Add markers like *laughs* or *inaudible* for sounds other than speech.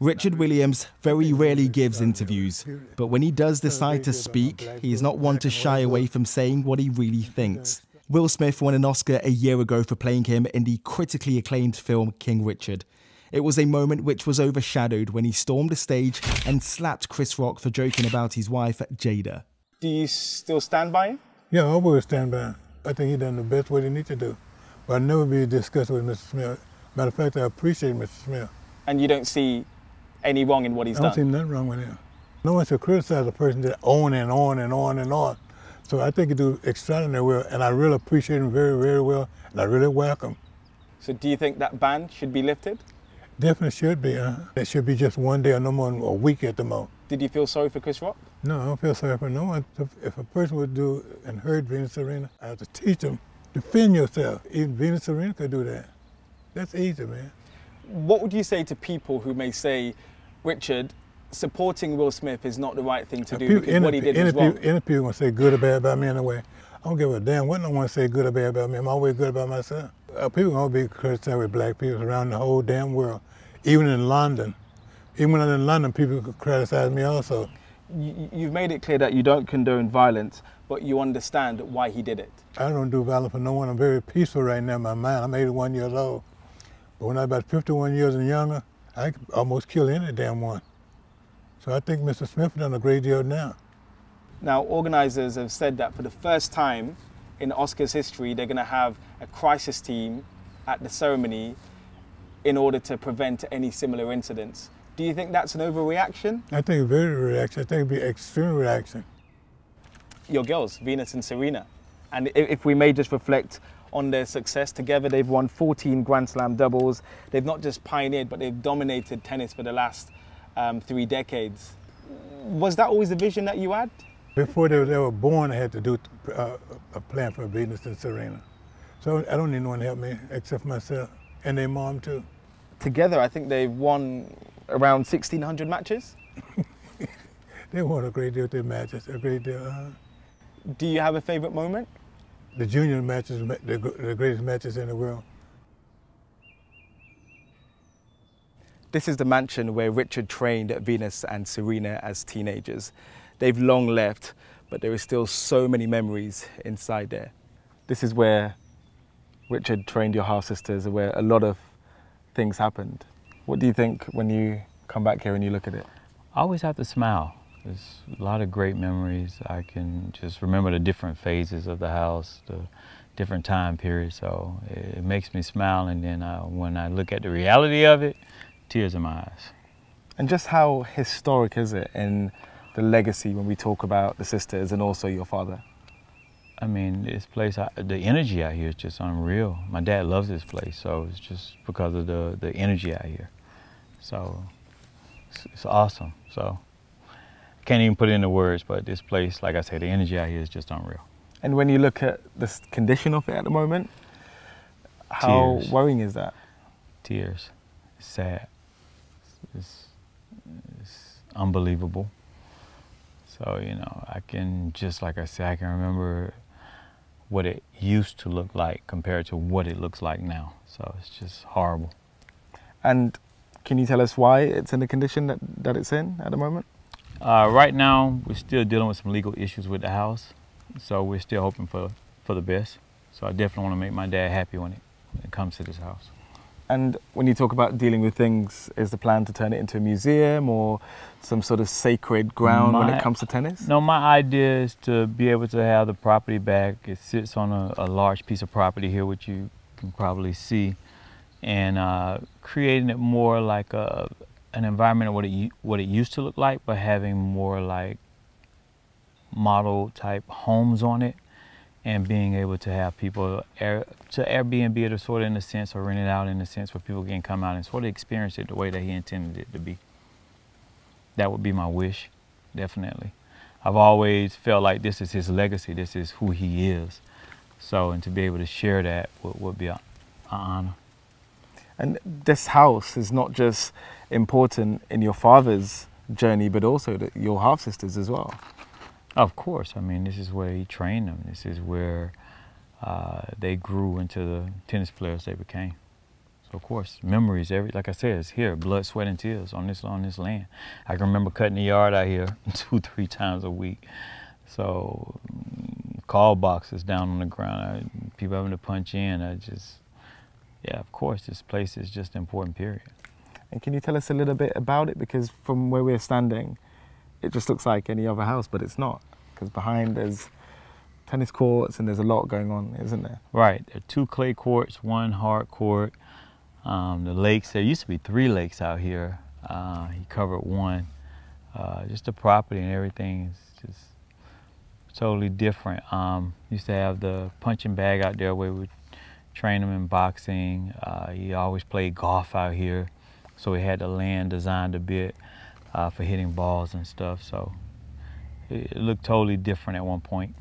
Richard Williams very rarely gives interviews, but when he does decide to speak, he is not one to shy away from saying what he really thinks. Will Smith won an Oscar a year ago for playing him in the critically acclaimed film King Richard. It was a moment which was overshadowed when he stormed the stage and slapped Chris Rock for joking about his wife, Jada. Do you still stand by him? Yeah, I always stand by him. I think he done the best what he needs to do. But I'll never be disgusted with Mr. Smith. Matter of fact, I appreciate Mr. Smith. And you don't see any wrong in what he's done? I don't see nothing wrong with him. No one should criticize a person that on and on and on and on. So I think he do extraordinary well, and I really appreciate him very, very well, and I really welcome. So do you think that ban should be lifted? Definitely should be. Uh, it should be just one day or no more than a week at the most. Did you feel sorry for Chris Rock? No, I don't feel sorry for no one. If, if a person would do and hurt Venus Serena, I have to teach them, defend yourself. Even Venus Serena could do that. That's easy, man. What would you say to people who may say, Richard, supporting Will Smith is not the right thing to do People- because any, what he did any was wrong? people, any people gonna say good or bad about me anyway. I don't give a damn what no one say good or bad about me. I'm always good about myself. Uh, people gonna be criticized with black people around the whole damn world, even in London. Even when I'm in London, people could criticize me also. You, you've made it clear that you don't condone violence, but you understand why he did it. I don't do violence for no one. I'm very peaceful right now in my mind. I'm 81 years old. But when I was about 51 years and younger, I could almost kill any damn one. So I think Mr. Smith done a great deal now. Now, organizers have said that for the first time in Oscars history, they're going to have a crisis team at the ceremony in order to prevent any similar incidents. Do you think that's an overreaction? I think very reaction. I think it'd be extreme reaction. Your girls, Venus and Serena. And if we may just reflect on their success together, they've won 14 Grand Slam doubles. They've not just pioneered, but they've dominated tennis for the last um, three decades. Was that always the vision that you had? Before they were, they were born, I had to do uh, a plan for Venus and Serena. So I don't need no one to help me except myself and their mom too. Together, I think they've won around 1,600 matches. *laughs* They won a great deal of their matches, a great deal. Uh, Do you have a favorite moment? The junior matches, the, the greatest matches in the world. This is the mansion where Richard trained Venus and Serena as teenagers. They've long left, but there are still so many memories inside there. This is where Richard trained your half sisters, where a lot of things happened. What do you think when you come back here and you look at it? I always have to smile. There's a lot of great memories. I can just remember the different phases of the house, the different time periods. So it, it makes me smile. And then I, when I look at the reality of it, tears in my eyes. And just how historic is it in the legacy when we talk about the sisters and also your father? I mean, this place, I, the energy out here is just unreal. My dad loves this place, so it's just because of the, the energy out here. So it's, it's awesome. So can't even put it into words, but this place, like I said, the energy out here is just unreal. And when you look at the condition of it at the moment, how Tears. worrying is that? Tears. Sad. It's, it's unbelievable. So, you know, I can, just like I said, I can remember what it used to look like compared to what it looks like now. So it's just horrible. And can you tell us why it's in the condition that, that it's in at the moment? Uh, right now, we're still dealing with some legal issues with the house, so we're still hoping for, for the best. So I definitely want to make my dad happy when it, when it comes to this house. And when you talk about dealing with things, is the plan to turn it into a museum or some sort of sacred ground when it comes to tennis? No, my idea is to be able to have the property back. It sits on a, a large piece of property here, which you can probably see, and uh, creating it more like a, an environment of what it what it used to look like, but having more like model type homes on it, and being able to have people air, to Airbnb it or sort of in a sense, or rent it out in a sense where people can come out and sort of experience it the way that he intended it to be. That would be my wish, definitely. I've always felt like this is his legacy, this is who he is. So, and to be able to share that would, would be an honor. And this house is not just important in your father's journey, but also your half sisters as well. Of course, I mean, this is where he trained them. This is where uh, they grew into the tennis players they became. So of course, memories. Every like I said, it's here, blood, sweat, and tears on this on this land. I can remember cutting the yard out here *laughs* two, three times a week. So call boxes down on the ground, I, people having to punch in. I just, yeah, of course, this place is just an important period. And can you tell us a little bit about it? Because from where we're standing, it just looks like any other house, but it's not. Because behind there's tennis courts and there's a lot going on, isn't there? Right. There are two clay courts, one hard court. Um, the lakes, there used to be three lakes out here. Uh, he covered one. Uh, just the property and everything is just totally different. Um, used to have the punching bag out there where we train him in boxing. Uh, he always played golf out here, so we had the land designed a bit uh, for hitting balls and stuff. So it, it looked totally different at one point.